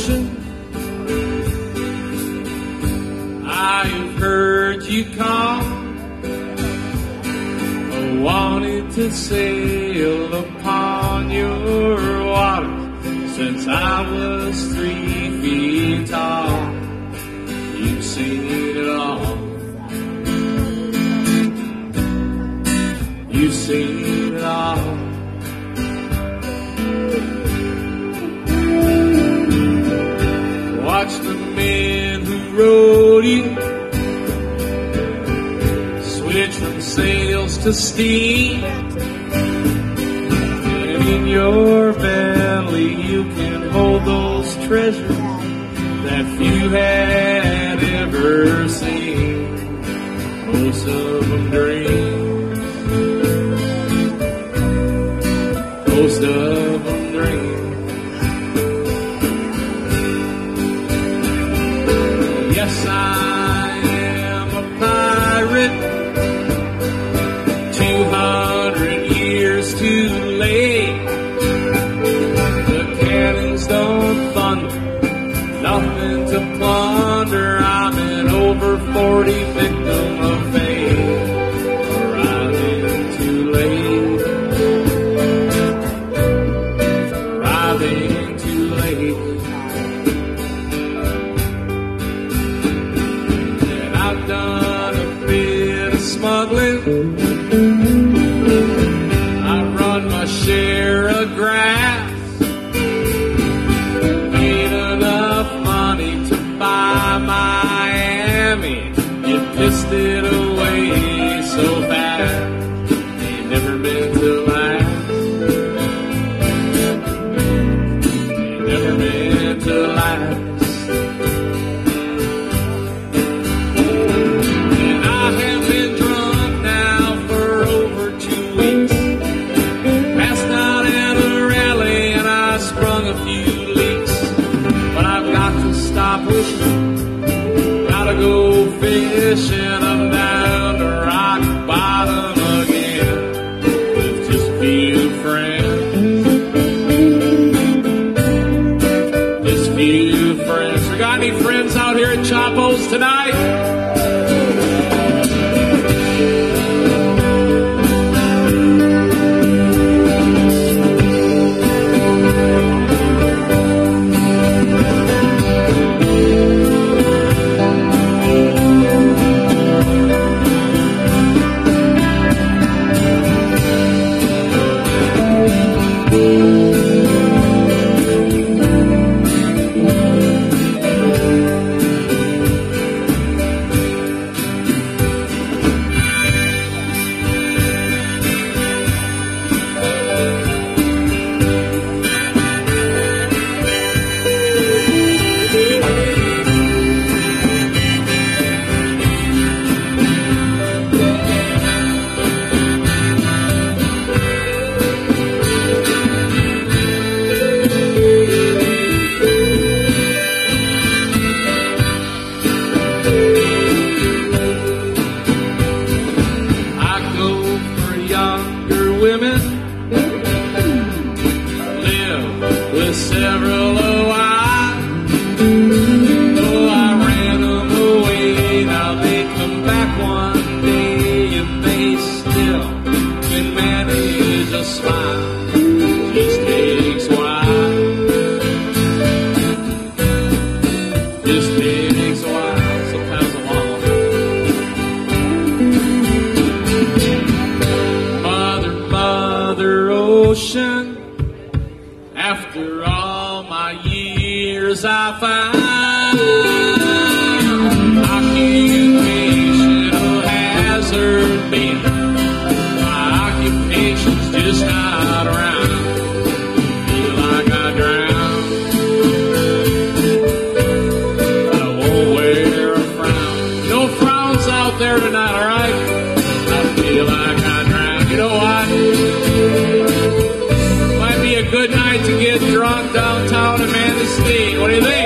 ocean. I've heard you call. I wanted to sail upon your water since I was three feet tall. You've seen it all. You've seen it all. The man who rode you switch from sails to steam. And in your belly you can hold those treasures that few had ever seen. Most of them dream. Most of Yes, smuggling. I've run my share of grass. Made enough money to buy Miami. You pissed it away so fast. Fishing. I'm down to rock bottom again. With just a few friends. Just a few friends. We got any friends out here at Chopo's tonight? Women. Live with several a years, I find occupational hazard being my occupation's just not around. Feel like I. I won't wear a frown. No frowns out there tonight, alright? I feel like I. You know? Might be a good night to get drunk downtown in Manistee. What